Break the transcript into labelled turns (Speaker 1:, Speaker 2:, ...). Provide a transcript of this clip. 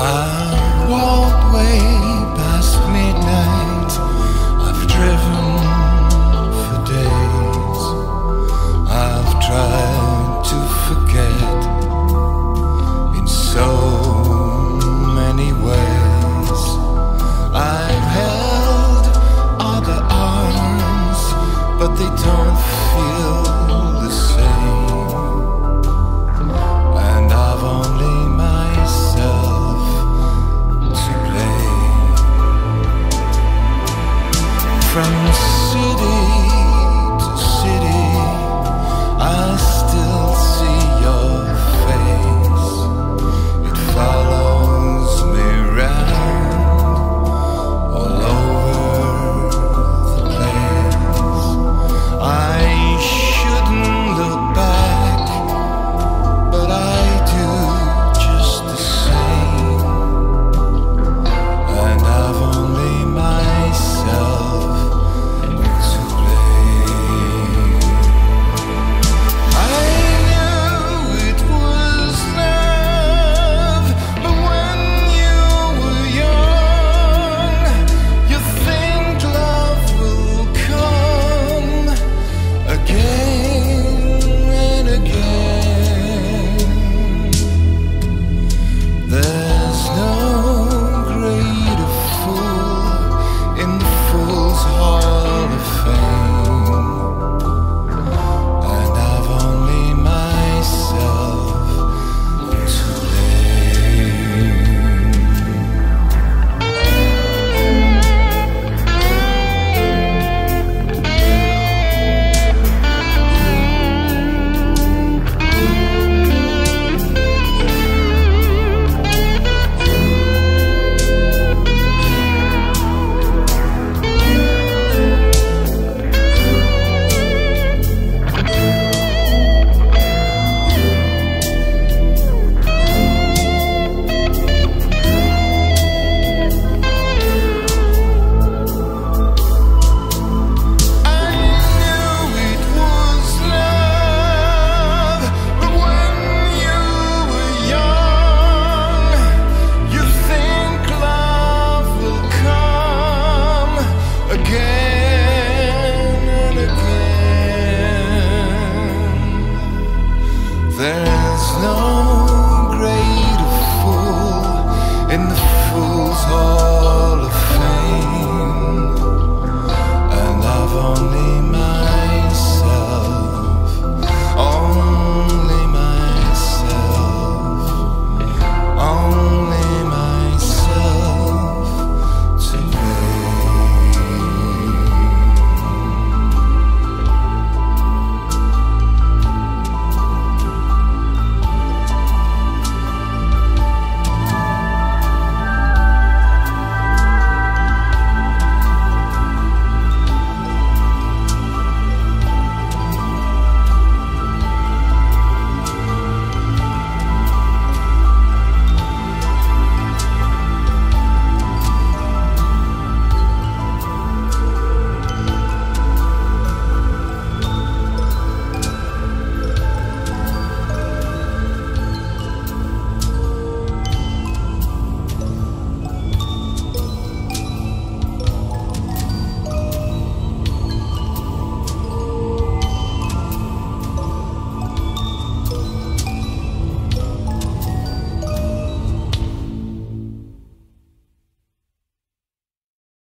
Speaker 1: I difference.